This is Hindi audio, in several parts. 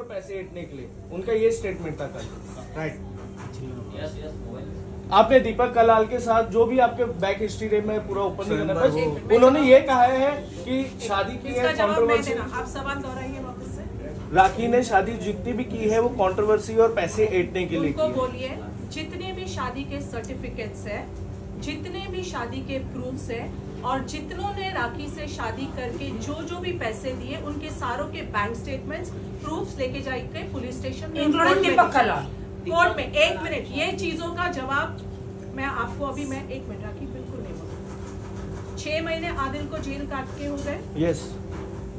पैसे ऐंठने के लिए। उनका ये स्टेटमेंट था कल। राइट यस यस मोबाइल आपने दीपक कलाल के साथ जो भी आपके बैक हिस्ट्री में पूरा ओपन नहीं करना। उन्होंने ये कहा है कि शादी की है कंट्रोवर्सी आप सवाल दोहराइए वापस से। राखी ने शादी जितनी भी की है वो कंट्रोवर्सी और पैसे ऐंठने के लिए बोलिए जितने भी शादी के सर्टिफिकेट्स है जितने भी शादी के प्रूफ्स है और जितनों ने राखी से शादी करके जो जो भी पैसे दिए उनके सारों के बैंक स्टेटमेंट्स प्रूफ्स लेके जाके पुलिस स्टेशन में कोर्ट में दीपक दिखाएँ। कलाल। कोर्ट में एक मिनट ये चीज़ों का जवाब मैं आपको अभी मैं एक मिनट राखी बिल्कुल नहीं बोला छह महीने आदिल को जेल काट के हो गए यस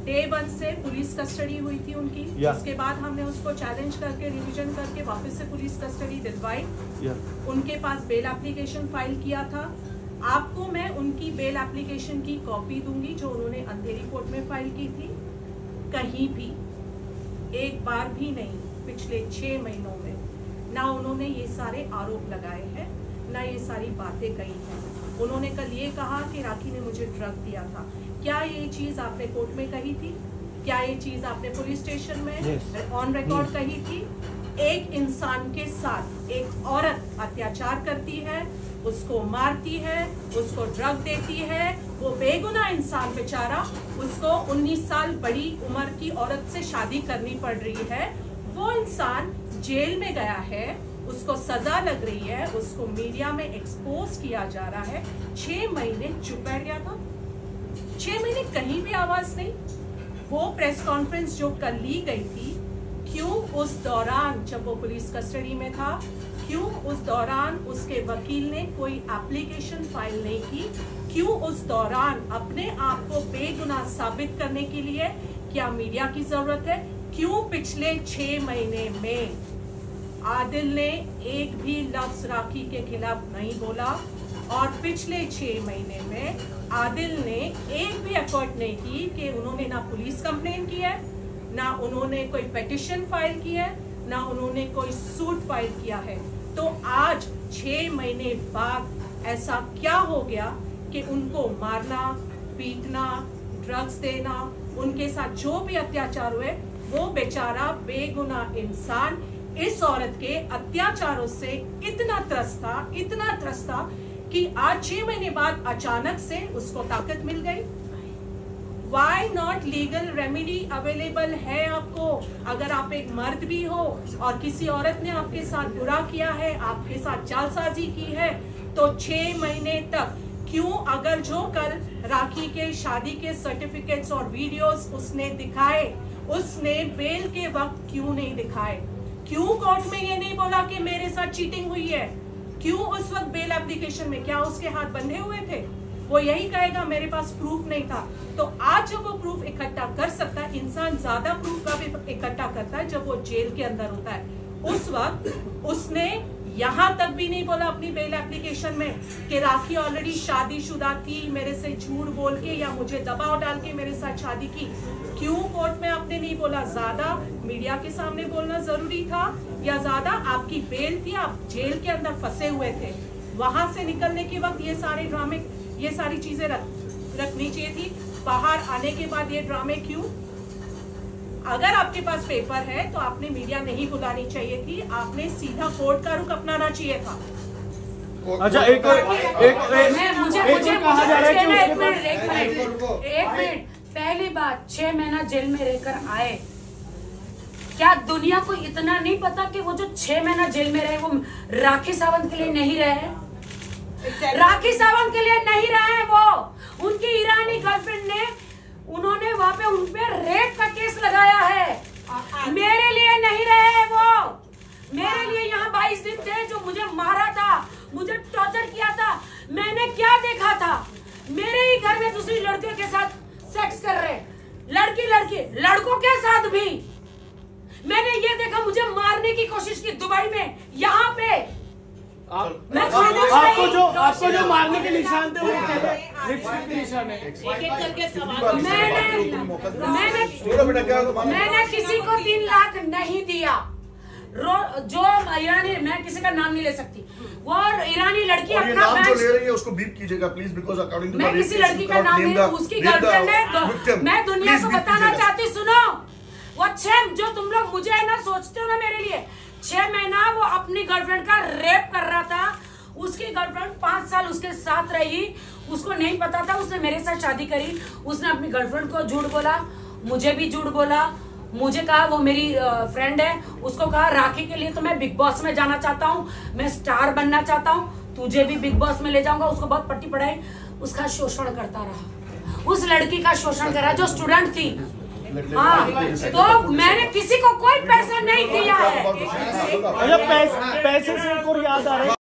डे वन से पुलिस कस्टडी हुई थी उनकी। या। उसके बाद हमने उसको चैलेंज करके रिवीजन करके वापस से पुलिस कस्टडी दिलवाई। या उनके पास बेल एप्लीकेशन फ़ाइल किया था। आपको मैं उनकी बेल एप्लीकेशन की कॉपी दूँगी जो उन्होंने अंधेरी कोर्ट में फ़ाइल की थी। कहीं भी एक बार भी नहीं पिछले छह महीनों में ना उन्होंने ये सारे आरोप लगाए हैं। ना ये सारी बातें कही हैं। उन्होंने कल ये कहा कि राखी ने मुझे ड्रग दिया था। क्या ये चीज़ आपने कोर्ट में कही थी? क्या ये चीज़ आपने पुलिस स्टेशन में. ऑन रिकॉर्ड कही थी? एक इंसान के साथ एक औरत अत्याचार करती है उसको मारती है उसको ड्रग देती है वो बेगुनाह इंसान बेचारा उसको 19 साल बड़ी उम्र की औरत से शादी करनी पड़ रही है। वो इंसान जेल में गया है उसको सजा लग रही है, उसको मीडिया में एक्सपोज किया जा रहा है। छह महीने चुप बैठ गया था। छह महीने कहीं भी आवाज़ नहीं। वो प्रेस कॉन्फ्रेंस जो कल ली गई थी, क्यों उस दौरान, जब वो पुलिस कस्टडी में था, क्यों उस दौरान उसके वकील ने कोई एप्लीकेशन फ़ाइल नहीं की? क्यों उस दौरान अपने आप को बेगुनाह साबित करने के लिए क्या मीडिया की ज़रूरत है? क्यों पिछले छह महीने में आदिल ने एक भी लफ्ज राखी के खिलाफ नहीं बोला और पिछले छह महीने में आदिल ने एक भी एफर्ट नहीं की कि उन्होंने ना पुलिस कंप्लेन की है, ना उन्होंने कोई पिटिशन फ़ाइल की है, ना उन्होंने कोई सूट फ़ाइल किया है। तो आज छह महीने बाद ऐसा क्या हो गया कि उनको मारना, पीटना ड्रग्स देना, उनके साथ जो भी अत्याचार हुए, वो बेचारा बेगुनाह इंसान इस औरत के अत्याचारों से इतना त्रस्त था, इतना त्रस्त था कि आज छह महीने बाद अचानक से उसको ताकत मिल गई। Why not legal remedy available है आपको? अगर आप एक मर्द भी हो और किसी औरत ने आपके साथ बुरा किया है, आपके साथ जालसाजी की है तो छह महीने तक क्यों अगर जो कल राखी के, शादी के सर्टिफिकेट्स और वीडियोस उसने दिखाए, उसने बेल के वक्त क्यों नहीं दिखाए? क्यों कोर्ट में ये नहीं बोला कि मेरे साथ चीटिंग हुई है? क्यों उस वक्त बेल एप्लीकेशन में? क्या उसके हाथ बंधे हुए थे? वो यही कहेगा, मेरे पास प्रूफ नहीं था। तो आज जब वो प्रूफ इकट्ठा कर सकता है, इंसान ज़्यादा प्रूफ का भी इकट्ठा करता है जब वो जेल के अंदर होता है। उस वक्त उसने यहाँ तक भी नहीं बोला अपनी बेल एप्लीकेशन में कि राखी ऑलरेडी शादीशुदा थी मेरे से झूठ बोल के या मुझे दबाव डाल के मेरे साथ शादी की। क्यों कोर्ट में आपने नहीं बोला? ज़्यादा मीडिया के सामने बोलना ज़रूरी था? या ज़्यादा आपकी बेल थी? आप जेल के अंदर फंसे हुए थे। वहाँ से निकलने के वक्त ये सारे ड्रामे ये सारी चीज़ें रख, रखनी चाहिए थी। बाहर आने के बाद ये ड्रामे क्यों? अगर आपके पास पेपर है तो आपने मीडिया नहीं बुलानी चाहिए थी। आपने सीधा कोर्ट का रुख अपनाना चाहिए था। अच्छा एक और एक एक- मुझे मुझे कहा जा रहा है कि एक मिनट एक मिनट एक मिनट। पहली बात छह महीना जेल में रहकर आए। क्या दुनिया को इतना नहीं पता कि वो जो छह महीना जेल में रहे वो राखी सावंत के लिए नहीं रहे? राखी सावंत के लिए नहीं रहे हैं वो उनकी ईरानी गर्लफ्रेंड ने उन्होंने वहाँ पे उन पे रेप का केस लगाया है मेरे लिए नहीं रहे हैं वो मेरे लिए यहाँ बाईस दिन थे जो मुझे मारा था मुझे टॉर्चर किया था मैंने क्या देखा था मेरे ही घर में दूसरी लड़कियों के साथ सेक्स कर रहे लड़की लड़की लड़कों के साथ भी। मैंने ये देखा मुझे मारने की कोशिश की दुबई में यहाँ पे। आप- मैं आप- आपको जो आपको जो मारने के निशान थे वो लिपस्टिक के निशान है। मैंने मैंने किसी को तीन लाख नहीं दिया। जो ईरानी मैं किसी का नाम नहीं ले सकती। वो ईरानी लड़की और अपना नाम जो ले रही है उसको बीप कीजिएगा प्लीज़ बिकॉज़ अकॉर्डिंग टू मैं किसी लड़की का नाम नहीं उसकी गर्लफ्रेंड है तो मैं दुनिया को बताना चाहती सुनो। वो छह जो तुम लोग मुझे ना सोचते हो ना मेरे लिए छह महीना वो अपनी गर्लफ्रेंड का रेप कर रहा था। उसकी गर्लफ्रेंड पाँच साल उसके साथ रही उसको नहीं पता था उसने मेरे साथ शादी करी उसने अपनी गर्लफ्रेंड को झूठ बोला मुझे भी झूठ बोला मुझे कहा, वो मेरी फ्रेंड है। उसको कहा, राखी के लिए तो मैं बिग बॉस में जाना चाहता हूँ। मैं स्टार बनना चाहता हूँ। तुझे भी बिग बॉस में ले जाऊँगा। उसको बहुत पट्टी पढ़ाई उसका शोषण करता रहा। उस लड़की का शोषण करा जो स्टूडेंट थी। हाँ तो मैंने किसी को कोई पैसा नहीं दिया है। पैसे से याद आ है।